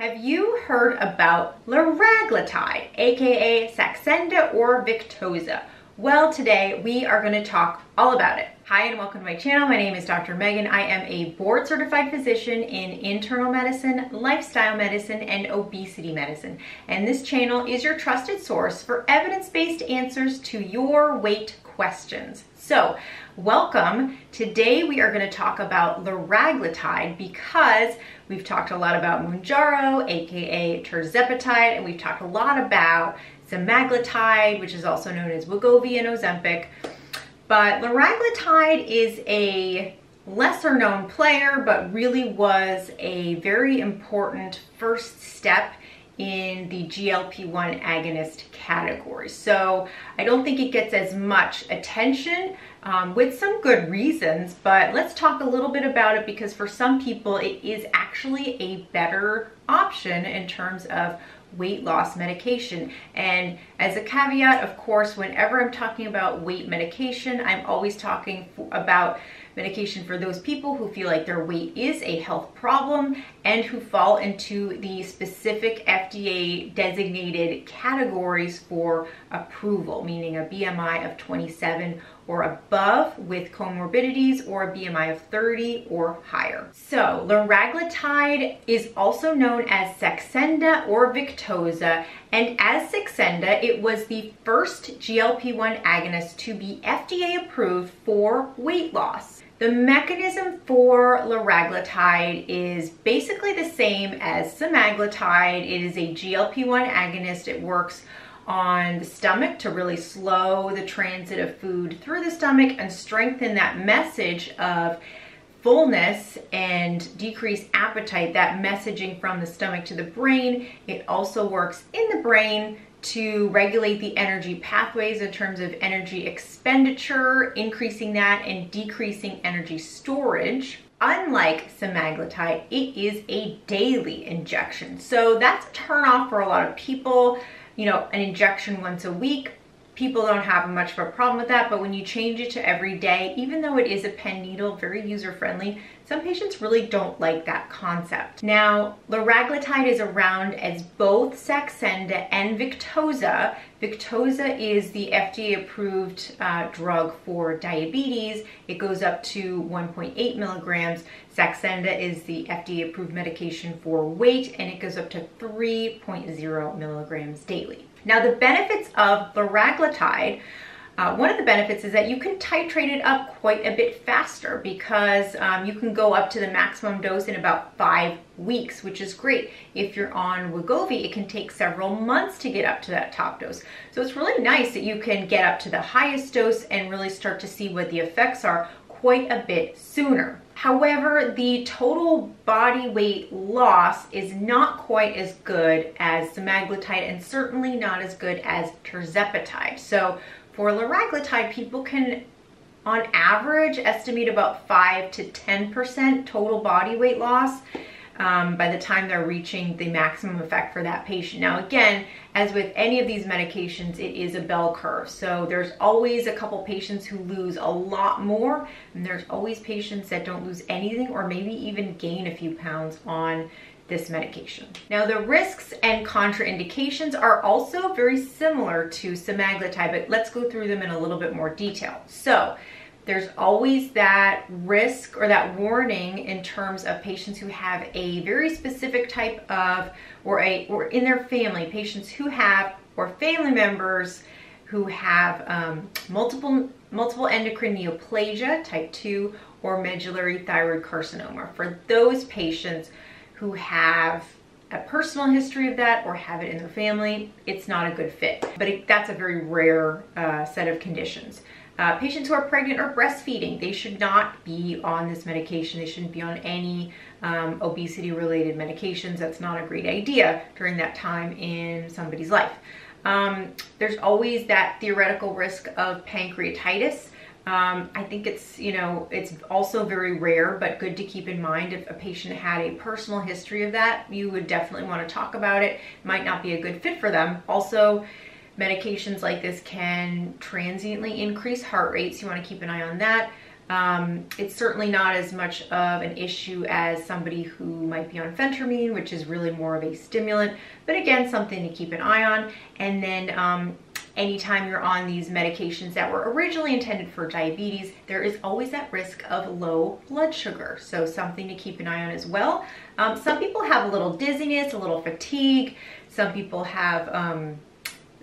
Have you heard about liraglutide, aka Saxenda or Victoza? Well, today we are going to talk all about it. Hi and welcome to my channel. My name is Dr. Meghan. I am a board certified physician in internal medicine, lifestyle medicine, and obesity medicine. And this channel is your trusted source for evidence-based answers to your weight questions. So welcome. Today we are going to talk about liraglutide because we've talked a lot about Mounjaro, aka tirzepatide, and we've talked a lot about semaglutide, which is also known as Wegovy and Ozempic. But liraglutide is a lesser known player, but really was a very important first step in the GLP-1 agonist category. So I don't think it gets as much attention um, with some good reasons, but let's talk a little bit about it because for some people it is actually a better option in terms of weight loss medication. And as a caveat, of course, whenever I'm talking about weight medication, I'm always talking about medication for those people who feel like their weight is a health problem and who fall into the specific FDA designated categories for approval, meaning a BMI of 27 or above with comorbidities or a BMI of 30 or higher. So liraglutide is also known as Saxenda or Victoza and as Saxenda, it was the first GLP-1 agonist to be FDA approved for weight loss. The mechanism for liraglutide is basically the same as semaglutide. It is a GLP-1 agonist. It works on the stomach to really slow the transit of food through the stomach and strengthen that message of fullness and decrease appetite, that messaging from the stomach to the brain. It also works in the brain to regulate the energy pathways in terms of energy expenditure, increasing that and decreasing energy storage. Unlike semaglutide, it is a daily injection. So that's a turnoff for a lot of people. You know, an injection once a week, people don't have much of a problem with that, but when you change it to every day, even though it is a pen needle, very user friendly, some patients really don't like that concept. Now, liraglutide is around as both Saxenda and Victoza. Victoza is the FDA approved uh, drug for diabetes. It goes up to 1.8 milligrams. Saxenda is the FDA approved medication for weight and it goes up to 3.0 milligrams daily. Now the benefits of liraglutide uh, one of the benefits is that you can titrate it up quite a bit faster because um, you can go up to the maximum dose in about five weeks, which is great. If you're on Wegovy, it can take several months to get up to that top dose. So it's really nice that you can get up to the highest dose and really start to see what the effects are quite a bit sooner. However, the total body weight loss is not quite as good as semaglutide and certainly not as good as tirzepatide. So for liraglutide, people can on average estimate about 5 to 10% total body weight loss um, by the time they're reaching the maximum effect for that patient. Now again, as with any of these medications, it is a bell curve. So there's always a couple patients who lose a lot more, and there's always patients that don't lose anything or maybe even gain a few pounds on this medication. Now the risks and contraindications are also very similar to semaglutide, but let's go through them in a little bit more detail. So there's always that risk or that warning in terms of patients who have a very specific type of or a or in their family patients who have or family members who have um, multiple multiple endocrine neoplasia type 2 or medullary thyroid carcinoma for those patients who have a personal history of that or have it in their family, it's not a good fit. But it, that's a very rare uh, set of conditions. Uh, patients who are pregnant or breastfeeding, they should not be on this medication. They shouldn't be on any um, obesity related medications. That's not a great idea during that time in somebody's life. Um, there's always that theoretical risk of pancreatitis. Um, I think it's, you know, it's also very rare, but good to keep in mind if a patient had a personal history of that, you would definitely want to talk about it. Might not be a good fit for them. Also, medications like this can transiently increase heart rates. You want to keep an eye on that. Um, it's certainly not as much of an issue as somebody who might be on phentermine, which is really more of a stimulant, but again, something to keep an eye on. And then um, anytime you're on these medications that were originally intended for diabetes, there is always that risk of low blood sugar. So something to keep an eye on as well. Um, some people have a little dizziness, a little fatigue. Some people have um,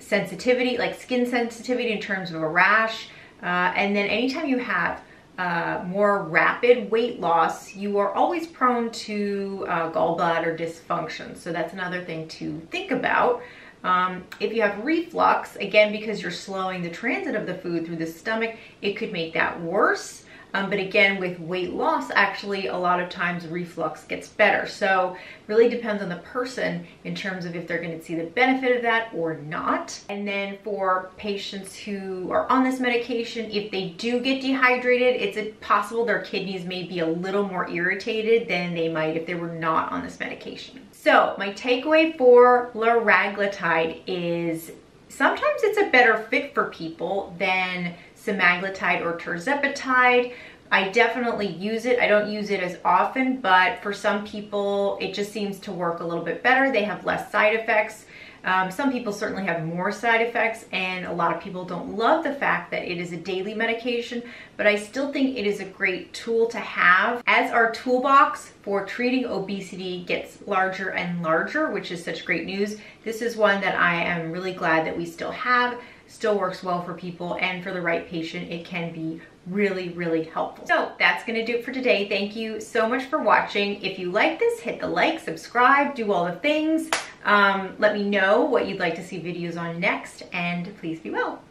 sensitivity, like skin sensitivity in terms of a rash. Uh, and then anytime you have uh, more rapid weight loss, you are always prone to uh, gallbladder dysfunction. So that's another thing to think about. Um, if you have reflux, again, because you're slowing the transit of the food through the stomach, it could make that worse. Um, but again, with weight loss, actually, a lot of times reflux gets better. So really depends on the person in terms of if they're going to see the benefit of that or not. And then for patients who are on this medication, if they do get dehydrated, it's possible their kidneys may be a little more irritated than they might if they were not on this medication. So my takeaway for liraglutide is sometimes it's a better fit for people than semaglutide or tirzepatide. I definitely use it. I don't use it as often, but for some people, it just seems to work a little bit better. They have less side effects. Um, some people certainly have more side effects, and a lot of people don't love the fact that it is a daily medication, but I still think it is a great tool to have as our toolbox for treating obesity gets larger and larger, which is such great news. This is one that I am really glad that we still have still works well for people and for the right patient, it can be really, really helpful. So that's gonna do it for today. Thank you so much for watching. If you like this, hit the like, subscribe, do all the things. Um, let me know what you'd like to see videos on next, and please be well.